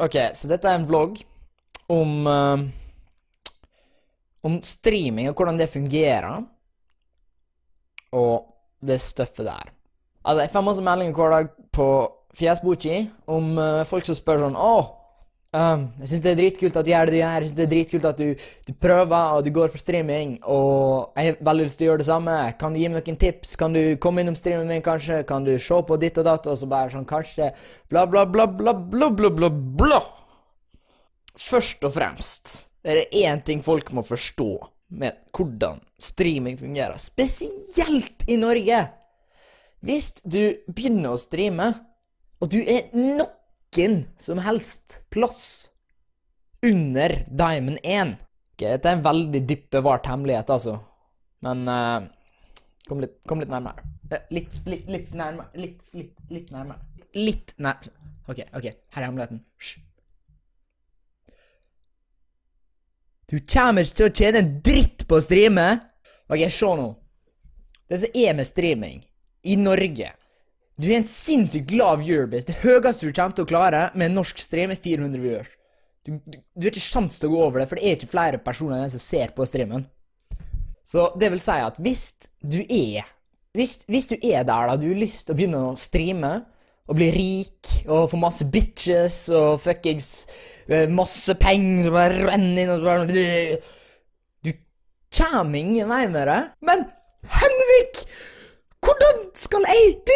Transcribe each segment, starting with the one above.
Ok, så dette er en vlogg om uh, Om streaming og hvordan det fungerer. Og det stuffet der. Altså, jeg får masse meldinger hver dag på Fjesbochi om uh, folk som spør sånn Å, ehm, jeg syns det er dritkult at du gjør det du gjør. Jeg synes det er dritkult at du, du prøver og du går for streaming. Og jeg har veldig lyst til å gjøre det samme. Kan du gi meg noen tips? Kan du komme innom streamen min, kanskje? Kan du se på ditt og datt? Og så bare sånn kanskje Bla, bla, bla, bla, bla, bla, bla, bla. Først og fremst det er det én ting folk må forstå med hvordan streaming fungerer, spesielt i Norge. Hvis du begynner å streame, og du er noen som helst plass under Diamond 1 Ok, Dette er en veldig dypt bevart hemmelighet, altså. Men uh, kom, litt, kom litt nærmere. Eh, Litt, litt, litt nærmere. Litt, litt, litt nærmere. Litt nær... OK, ok, her er hemmeligheten. Hysj. Du kommer ikke til å tjene en dritt på å streame. Ok, se nå. Det som er med streaming i Norge Du er en sinnssykt lav viewerbase. Det høyeste du kommer til å klare med en norsk stream, er 400 viewers. Du, du, du har ikke sjans til å gå over det, for det er ikke flere personer enn den som ser på streamen. Så det vil si at hvis du er hvis, hvis du er der, da, du har lyst til å begynne å streame og bli rik og få masse bitches og fuckings eh, masse penger som bare renner inn og så bare Du kommer ingen vei med det. Men Henrik! Hvordan skal jeg bli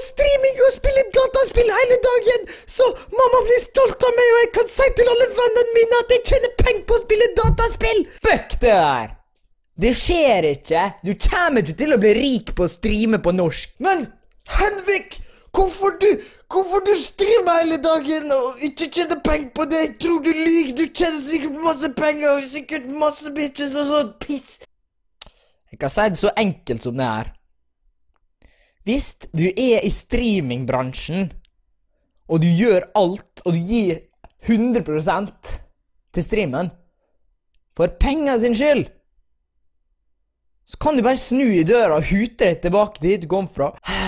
streaming og spille dataspill hele dagen, så mamma blir stolt av meg, og jeg kan si til alle vennene mine at jeg tjener penger på å spille dataspill! Fuck det der! Det skjer ikke! Du kommer ikke til å bli rik på å streame på norsk. Men Henvik, hvorfor du Hvorfor du streamer hele dagen og ikke tjener penger på det? Jeg tror du lyver. Du tjener sikkert masse penger og sikkert masse bitches og sånn piss. Jeg kan si det så enkelt som det er. Hvis du er i streamingbransjen, og du gjør alt, og du gir 100% til streamen for penger sin skyld, så kan du bare snu i døra og hute deg tilbake dit du kom fra.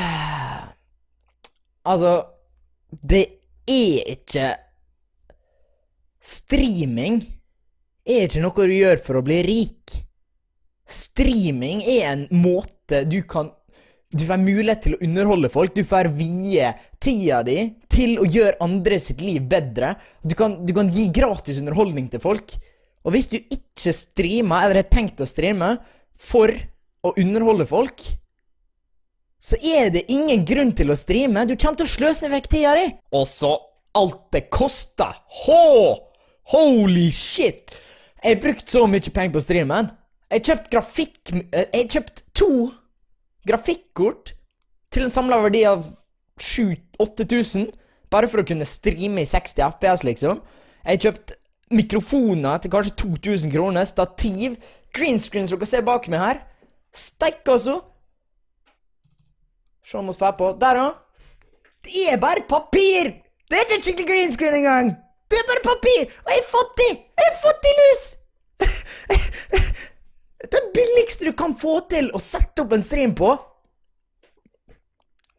Altså, det er ikke Streaming er ikke noe du gjør for å bli rik. Streaming er en måte du kan Du får mulighet til å underholde folk. Du får vie tida di til å gjøre andre sitt liv bedre. Du kan, du kan gi gratis underholdning til folk. Og hvis du ikke streamer, eller har tenkt å streame, for å underholde folk, så er det ingen grunn til å streame. Du kommer til å sløse vekk tida di. Og så alt det koster. Hå! Holy shit! Jeg har brukt så mye penger på streamen. Jeg har kjøpt grafikk... eh, Jeg har kjøpt to grafikkort til en samla verdi av 7000-8000, bare for å kunne streame i 60 FPS, liksom. Jeg har kjøpt mikrofoner til kanskje 2000 kroner, stativ, green screen som dere ser bak meg her. Steik, altså! Se om vi får på. Der da! Det er bare papir! Det er ikke skikkelig green screen engang! Det er bare papir! Og jeg er fattig! Jeg er fattiglus! Billigste du kan få til å sette opp en stream på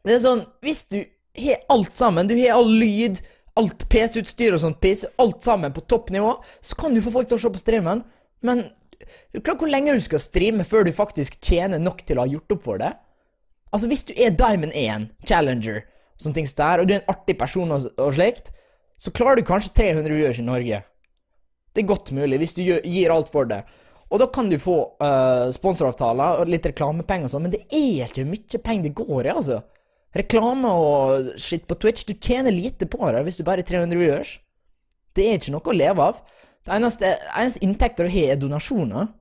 Det er sånn Hvis du har alt sammen, du har all lyd, alt PC-utstyr og sånt piss, alt sammen på topp nivå, så kan du få folk til å se på streamen, men du er klar hvor lenge du skal streame før du faktisk tjener nok til å ha gjort opp for det? Altså, hvis du er Diamond 1, Challenger, og sånne ting som det er, og du er en artig person og, og slikt, så klarer du kanskje 300 viewers i Norge. Det er godt mulig, hvis du gir alt for det. Og da kan du få uh, sponsoravtaler og litt reklamepenger og sånn, men det er ikke mye penger det går i, altså. Reklame og shit på Twitch, du tjener lite på det hvis du bare er 300 viewers. Det er ikke noe å leve av. Det eneste, eneste inntekter du har, er donasjoner.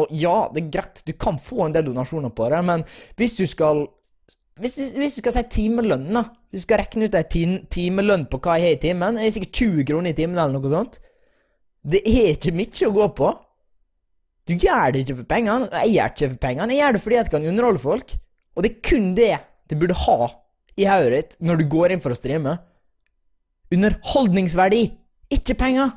Og ja, det er greit, du kan få en del donasjoner på det, men hvis du skal Hvis, hvis du skal si timelønn, da Hvis du skal regne ut ei tim- timelønn på hva jeg har i timen, er det sikkert 20 kroner i timen eller noe sånt. Det er ikke mye å gå på. Du gjør det ikke for pengene, og jeg gjør det ikke for pengene. Jeg gjør det fordi jeg kan underholde folk. Og det er kun det du burde ha i hodet ditt når du går inn for å streame. Underholdningsverdi, ikke penger.